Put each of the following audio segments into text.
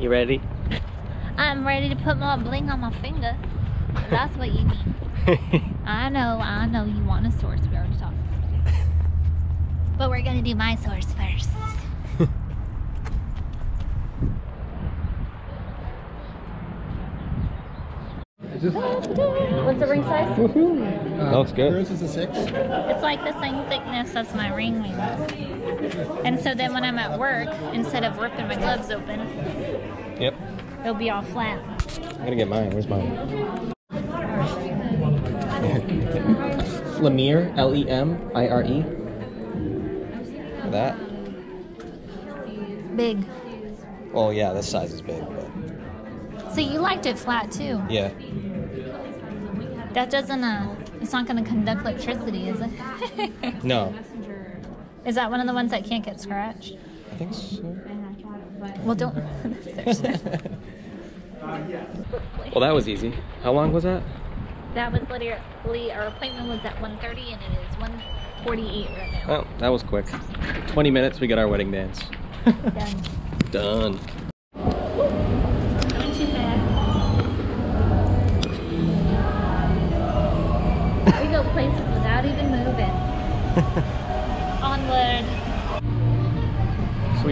You ready? I'm ready to put more bling on my finger. That's what you mean. I know, I know you want a source. We already talked. But we're gonna do my source first. What's the ring size? That looks good. Yours is a six. It's like the same thickness as my ring ring. And so then when I'm at work, instead of ripping my gloves open, Yep. they'll be all flat. I'm gonna get mine. Where's mine? Lemire, L E M I R E. That? Big. Well, yeah, this size is big, but So you liked it flat too. yeah. That doesn't, uh, it's not gonna conduct electricity, is it? No, is that one of the ones that can't get scratched? I think so. Well, don't. Well, that was easy. How long was that? that was literally, our appointment was at 1.30 and it is 1.48 right now. Well, that was quick. 20 minutes, we got our wedding dance. Done. Done.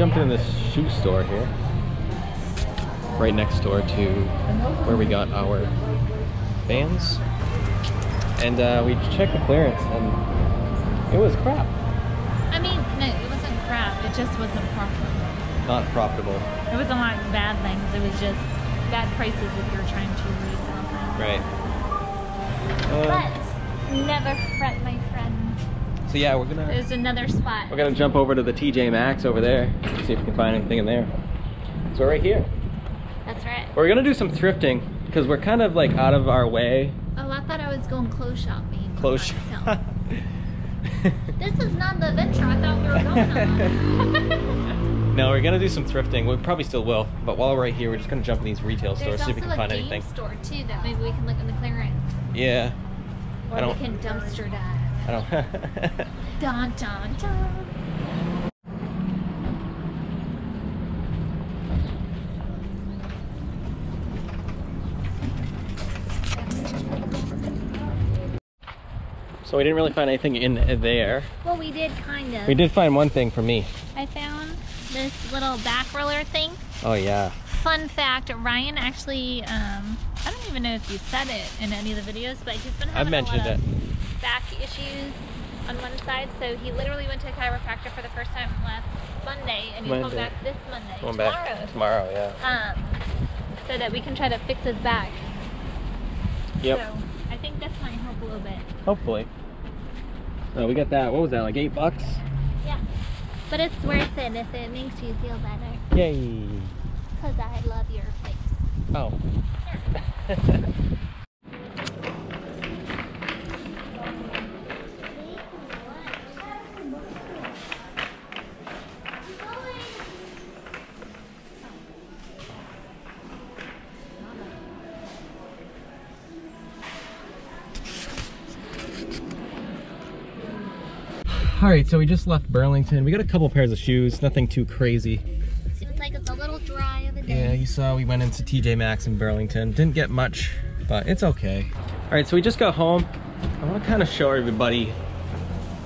Jumped in this shoe store here. Right next door to where we got our bands. And uh, we checked the clearance and it was crap. I mean, no, it wasn't crap. It just wasn't profitable. Not profitable. It wasn't like bad things. It was just bad prices if you're trying to resell them. Right. Uh, But never fret, my friends. So yeah, we're gonna There's another spot. we're gonna jump over to the TJ Maxx over there. See if we can find anything in there. So right here. That's right. We're gonna do some thrifting because we're kind of like out of our way. Oh, I thought I was going clothes shopping. Close. myself. This is not the adventure I thought we were going on. no, we're gonna do some thrifting. We probably still will, but while we're right here, we're just gonna jump in these retail stores, There's see if we can a find anything. store too that maybe we can look in the clearance. Yeah. Or I we don't- can dumpster dive. I don't. Dun dun dun. so we didn't really find anything in there. Well, we did kind of. We did find one thing for me. I found this little back roller thing. Oh yeah. Fun fact, Ryan actually, um, I don't even know if you said it in any of the videos, but he's been having I've mentioned it. Back issues on one side. So he literally went to a chiropractor for the first time last Monday, and he's going Monday. back this Monday, Going tomorrow. back tomorrow. Yeah. Um, so that we can try to fix his back. Yep. So I think this might help a little bit. Hopefully. Oh, we got that. What was that? Like eight bucks? Yeah. But it's worth it if it makes you feel better. Yay. Because I love your face. Oh. right, so we just left Burlington. We got a couple pairs of shoes, nothing too crazy. Seems like it's a little dry of a day. Yeah, you saw we went into TJ Maxx in Burlington. Didn't get much, but it's okay. All right, so we just got home. I want to kind of show everybody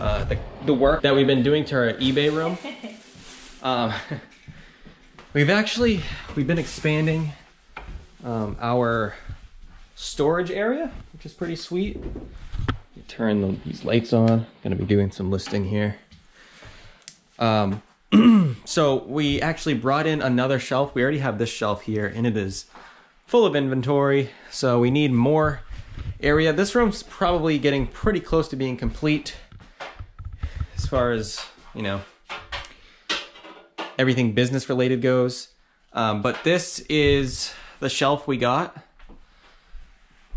uh, the, the work that we've been doing to our eBay room. Um, we've actually, we've been expanding um, our storage area, which is pretty sweet. Turn the, these lights on. Gonna be doing some listing here. Um, so we actually brought in another shelf. We already have this shelf here and it is full of inventory. So we need more area. This room's probably getting pretty close to being complete as far as, you know, everything business related goes. Um, but this is the shelf we got.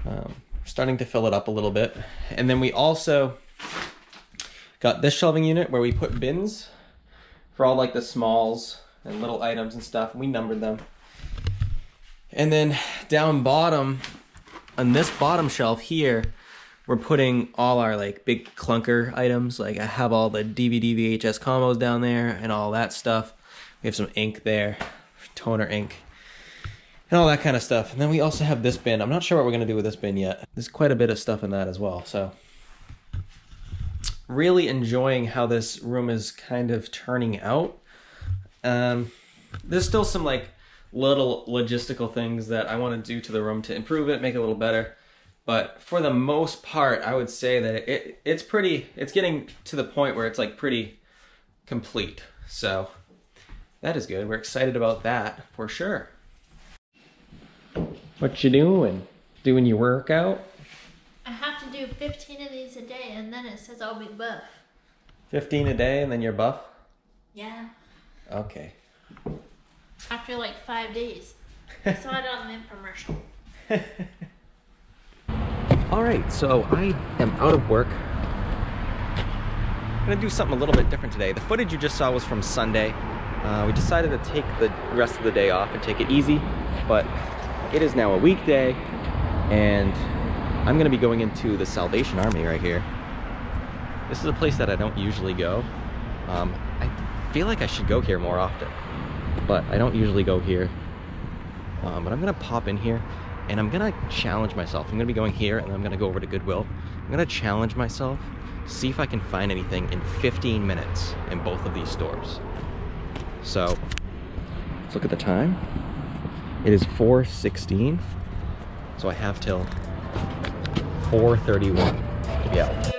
Um, starting to fill it up a little bit. And then we also got this shelving unit where we put bins for all like the smalls and little items and stuff. We numbered them. And then down bottom, on this bottom shelf here, we're putting all our like big clunker items. Like I have all the DVD VHS combos down there and all that stuff. We have some ink there, toner ink. And all that kind of stuff. And then we also have this bin. I'm not sure what we're gonna do with this bin yet. There's quite a bit of stuff in that as well. So really enjoying how this room is kind of turning out. Um, there's still some like little logistical things that I want to do to the room to improve it, make it a little better. But for the most part, I would say that it it's pretty. It's getting to the point where it's like pretty complete. So that is good. We're excited about that for sure. What you doing? Doing your workout? I have to do 15 of these a day and then it says I'll be buff. 15 a day and then you're buff? Yeah. Okay. After like five days. I saw it on the infomercial. All right, so I am out of work. I'm gonna do something a little bit different today. The footage you just saw was from Sunday. Uh, we decided to take the rest of the day off and take it easy, but it is now a weekday, and I'm gonna be going into the Salvation Army right here. This is a place that I don't usually go. Um, I feel like I should go here more often, but I don't usually go here. Um, but I'm gonna pop in here and I'm gonna challenge myself. I'm gonna be going here and I'm gonna go over to Goodwill. I'm gonna challenge myself, see if I can find anything in 15 minutes in both of these stores. So, let's look at the time. It is 4.16, so I have till 4.31 to be out.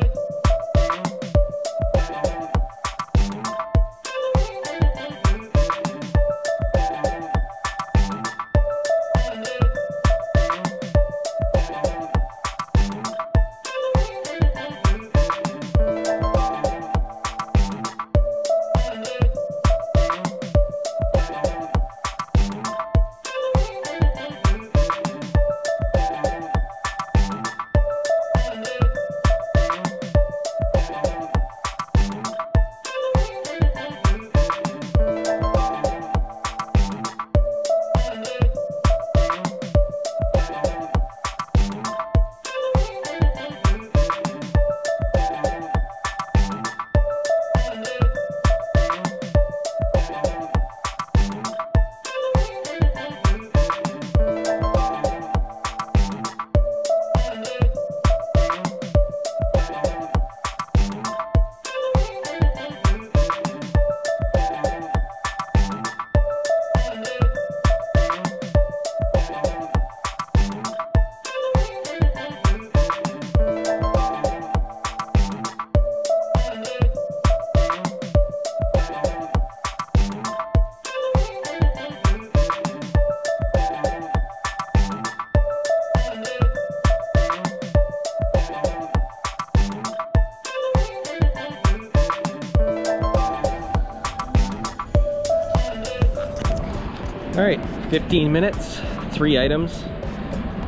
15 minutes, three items.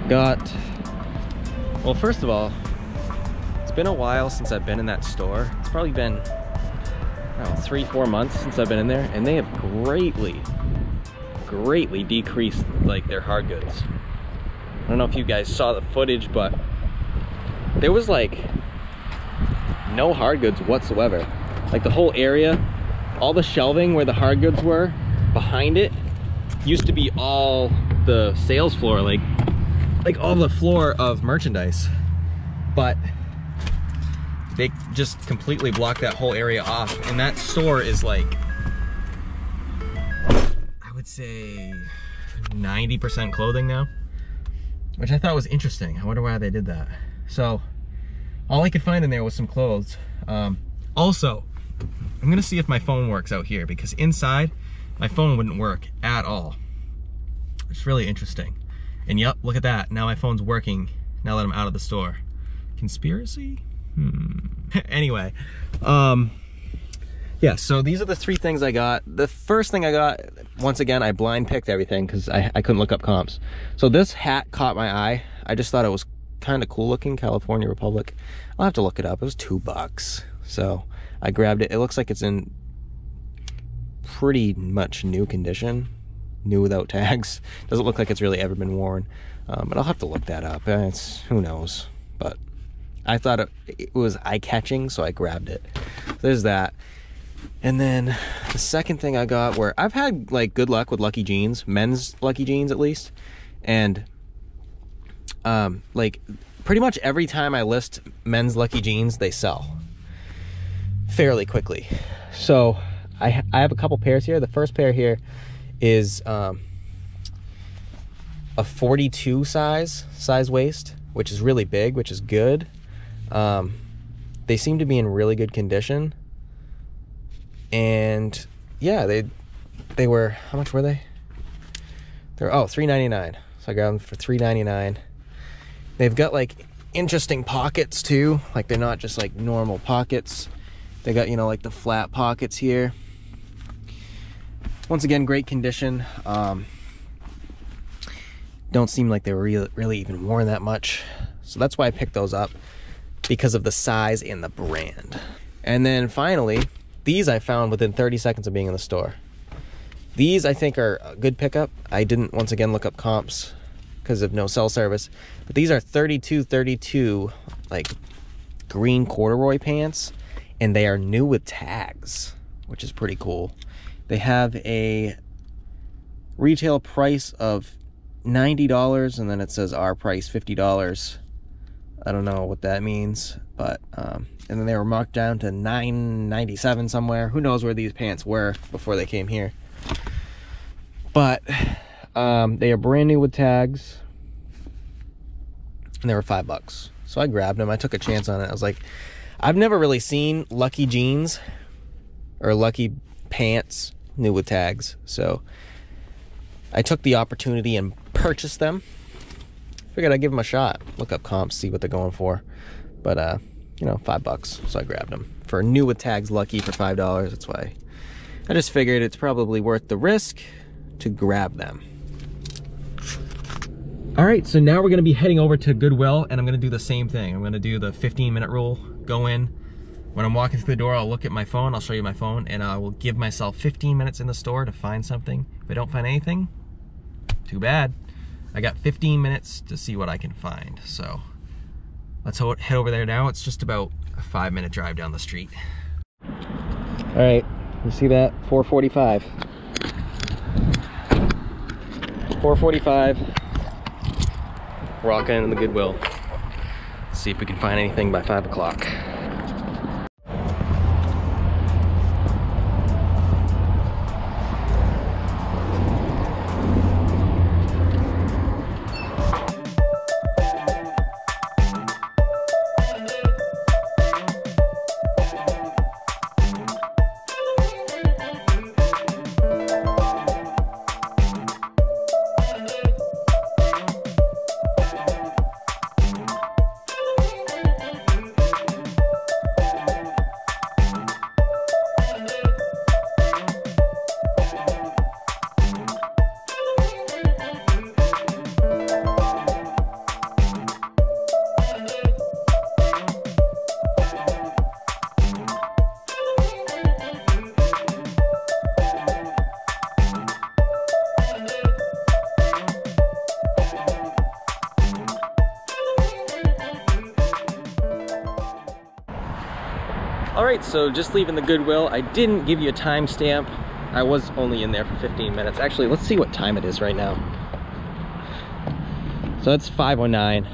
Got, well, first of all, it's been a while since I've been in that store. It's probably been, I don't know, three, four months since I've been in there, and they have greatly, greatly decreased like their hard goods. I don't know if you guys saw the footage, but there was like no hard goods whatsoever. Like the whole area, all the shelving where the hard goods were behind it used to be all the sales floor, like like all the floor of merchandise. But they just completely blocked that whole area off. And that store is like I would say 90% clothing now. Which I thought was interesting. I wonder why they did that. So all I could find in there was some clothes. Um, also, I'm gonna see if my phone works out here because inside my phone wouldn't work at all. It's really interesting. And yep, look at that. Now my phone's working now that I'm out of the store. Conspiracy? Hmm. anyway, um, yeah, so these are the three things I got. The first thing I got, once again, I blind picked everything because I, I couldn't look up comps. So this hat caught my eye. I just thought it was kind of cool looking, California Republic. I'll have to look it up. It was two bucks. So I grabbed it. It looks like it's in pretty much new condition, new without tags. Doesn't look like it's really ever been worn, um, but I'll have to look that up. Eh, It's who knows, but I thought it, it was eye catching, so I grabbed it. There's that. And then the second thing I got where I've had like good luck with Lucky Jeans, men's Lucky Jeans at least. And um like pretty much every time I list men's Lucky Jeans, they sell fairly quickly. So I I have a couple pairs here. The first pair here is um a 42 size size waist, which is really big, which is good. Um they seem to be in really good condition and yeah, they they were how much were they? They're oh three ninety nine. So I got them for three ninety nine. They've got like interesting pockets too. Like they're not just like normal pockets. They got you know like the flat pockets here. Once again, great condition. Um, don't seem like they were really, really even worn that much. So that's why I picked those up because of the size and the brand. And then finally, these I found within 30 seconds of being in the store. These I think are a good pickup. I didn't once again look up comps because of no cell service, but these are 32 32 like green corduroy pants and they are new with tags, which is pretty cool. They have a retail price of $90 and then it says our price $50. I don't know what that means, but um, and then they were marked down to 997 somewhere. Who knows where these pants were before they came here. But um, they are brand new with tags. And they were five bucks. So I grabbed them. I took a chance on it. I was like, I've never really seen Lucky jeans or Lucky pants new with tags. So I took the opportunity and purchased them. Figured I'd give them a shot. Look up comps, see what they're going for. But uh, you know, five bucks. So I grabbed them for new with tags lucky for five dollars. That's why I just figured it's probably worth the risk to grab them. All right, so now we're gonna be heading over to Goodwill and I'm gonna do the same thing. I'm gonna do the 15 minute rule, go in. When I'm walking through the door, I'll look at my phone, I'll show you my phone, and I will give myself 15 minutes in the store to find something. If I don't find anything, too bad. I got 15 minutes to see what I can find, so let's head over there now. It's just about a five minute drive down the street. All right, you see that? 445. 445. Walking in the Goodwill. See if we can find anything by five o'clock. So just leaving the Goodwill. I didn't give you a timestamp. I was only in there for 15 minutes. Actually, let's see what time it is right now. So it's 5.09.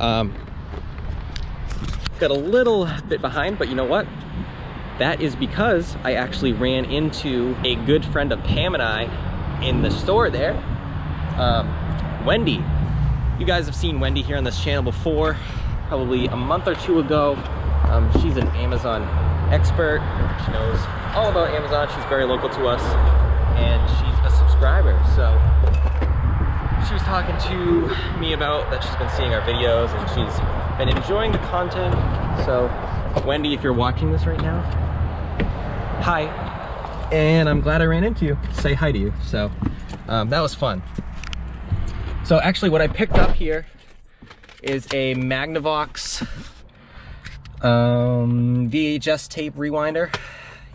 Um, got a little bit behind, but you know what? That is because I actually ran into a good friend of Pam and I in the store there. Um, Wendy. You guys have seen Wendy here on this channel before, probably a month or two ago. Um, she's an Amazon expert. She knows all about Amazon. She's very local to us and she's a subscriber. So she was talking to me about that she's been seeing our videos and she's been enjoying the content. So Wendy, if you're watching this right now, hi. And I'm glad I ran into you. Say hi to you. So um, that was fun. So actually what I picked up here is a Magnavox um, VHS tape rewinder.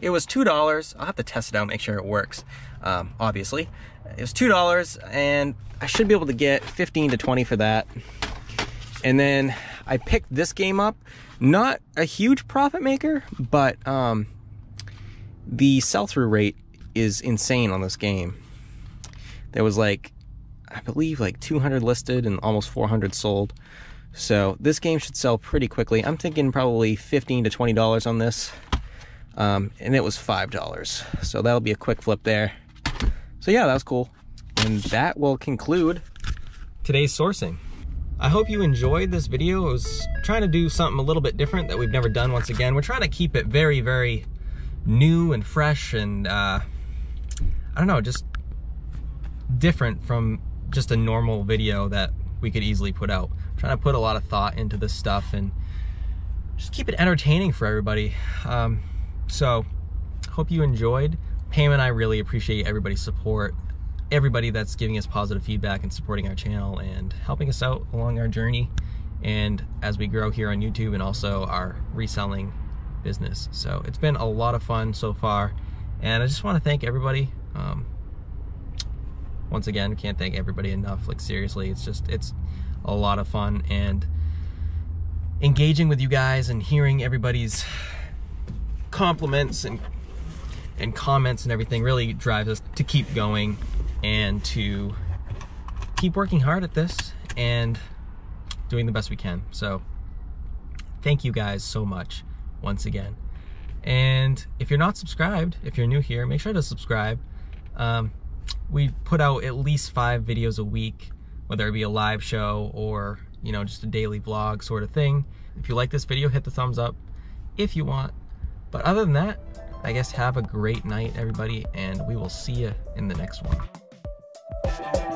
It was $2. I'll have to test it out, make sure it works, um, obviously. It was $2 and I should be able to get 15 to 20 for that. And then I picked this game up. Not a huge profit maker, but um, the sell-through rate is insane on this game. There was like, I believe like 200 listed and almost 400 sold. So this game should sell pretty quickly. I'm thinking probably 15 to $20 on this. Um, and it was $5. So that'll be a quick flip there. So yeah, that was cool. And that will conclude today's sourcing. I hope you enjoyed this video. I was trying to do something a little bit different that we've never done once again. We're trying to keep it very, very new and fresh and uh, I don't know, just different from just a normal video that we could easily put out. Trying to put a lot of thought into this stuff and just keep it entertaining for everybody. Um, so, hope you enjoyed. Pam and I really appreciate everybody's support, everybody that's giving us positive feedback and supporting our channel and helping us out along our journey and as we grow here on YouTube and also our reselling business. So it's been a lot of fun so far and I just want to thank everybody. Um, once again, can't thank everybody enough. Like seriously, it's just, it's a lot of fun and engaging with you guys and hearing everybody's compliments and and comments and everything really drives us to keep going and to keep working hard at this and doing the best we can. So thank you guys so much once again. And if you're not subscribed, if you're new here, make sure to subscribe. Um, we put out at least five videos a week, whether it be a live show or, you know, just a daily vlog sort of thing. If you like this video, hit the thumbs up if you want. But other than that, I guess have a great night, everybody, and we will see you in the next one.